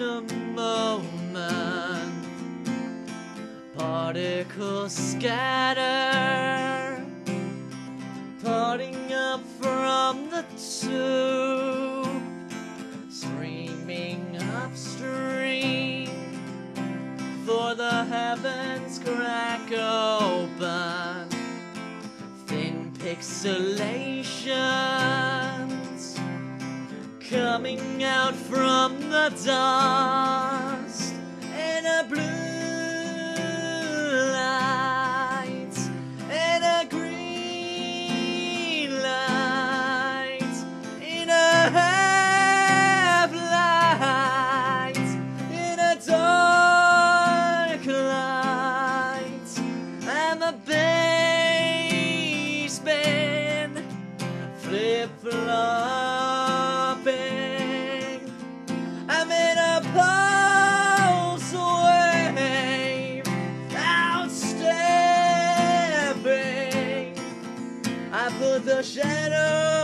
a moment. Particles scatter, parting up from the tube, streaming upstream. For the heavens crack open, thin pixelation coming out from the dark. the shadows.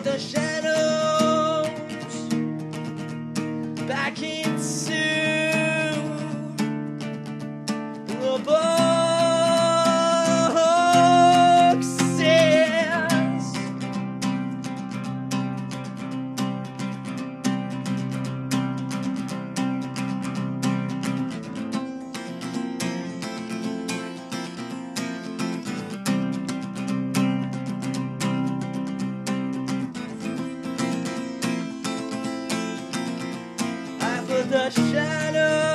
the shadow the shadows.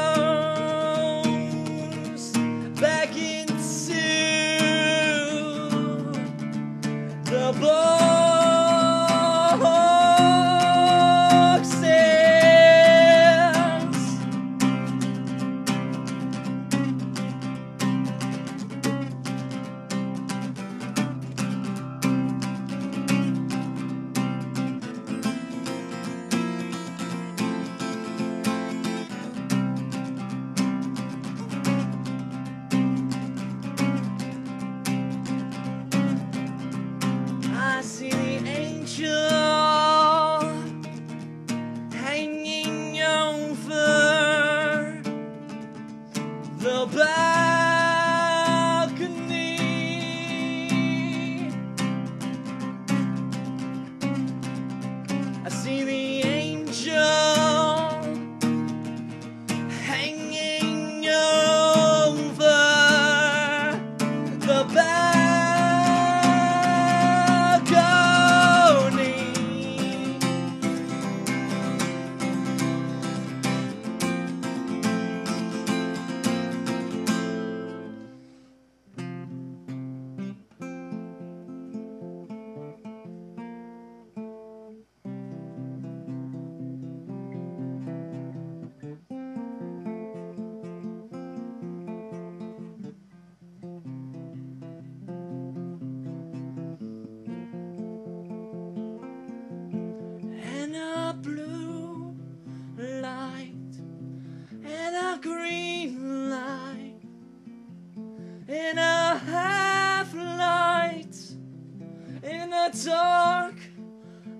Dark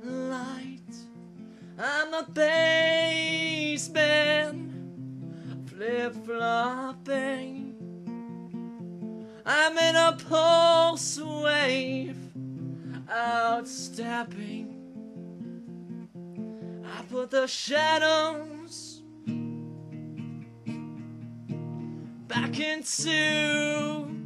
light. I'm a baseman, flip flopping. I'm in a pulse wave, outstepping. I put the shadows back into